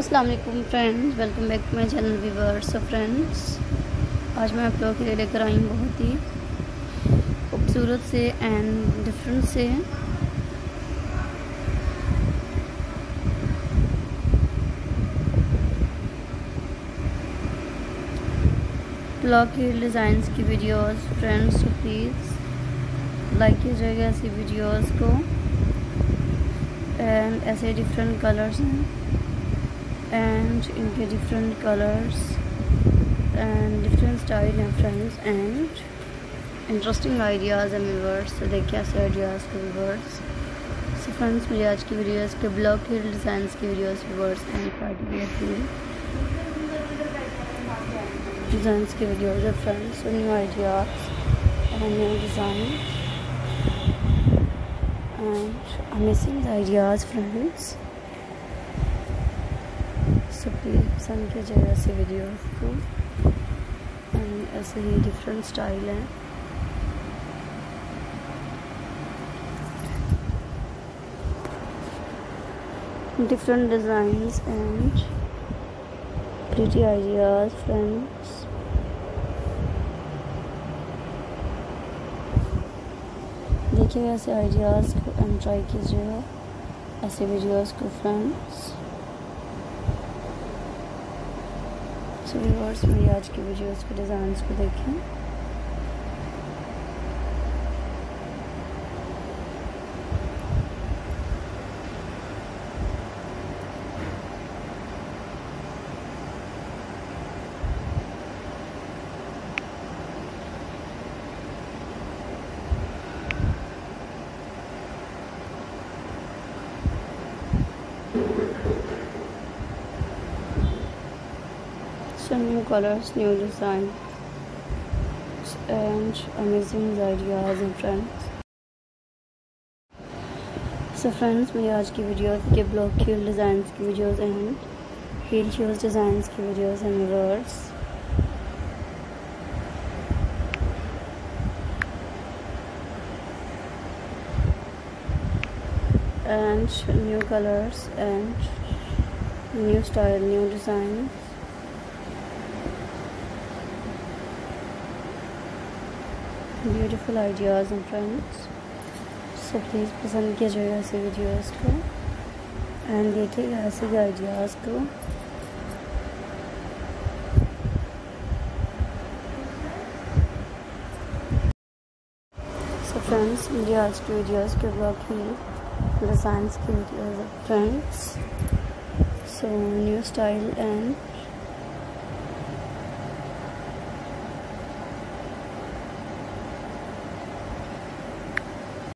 अस्सलाम वालेकुम friends welcome back to my channel viewers friends आज मैं आप लोगों के लिए लेकर आई हूँ बहुत ही खूबसूरत से एंड डिफरेंट से। ब्लॉक डिज़ाइंस की वीडियोस फ्रेंड्स तो प्लीज़ लाइक कीजिएगा ऐसी वीडियोस को। एंड ऐसे डिफरेंट कलर्स हैं। And इनके different colors and different style हैं friends and interesting ideas and viewers so देखिए ऐसे ideas के viewers so friends मेरी आज की वीडियोस के ब्लॉक हिल डिज़ाइंस की videos viewers and party wear की डिज़ाइंस की वीडियोस है friends so new ideas and new design and amazing ideas friends so please पसंद कीजिएगा ऐसे वीडियो को ऐसे ही डिफरेंट स्टाइल हैं। Different designs and pretty ideas, friends. देखिएगा ऐसे आइडियाज़ को एंड ट्राई कीजिएगा, ऐसे वीडियोस को फ्रेंड्स सो व्यूअर्स मेरी आज की वीडियोस के डिज़ाइंस को देखें। some new colors, new designs, and amazing ideas and friends. So friends मेरी आज की वीडियोस के ब्लॉक हील डिज़ाइन की videos and heel shoes design की videos and words and new colors and new style new designs Beautiful ideas and friends so please पसंद किया जाएगा ऐसे वीडियोस को एंड देखिएगा ऐसे भी आइडियाज़ को सो फ्रेंड्स मेरी आज की वीडियोस के ब्लॉग ही डिज़ाइंस की videos friends so new style and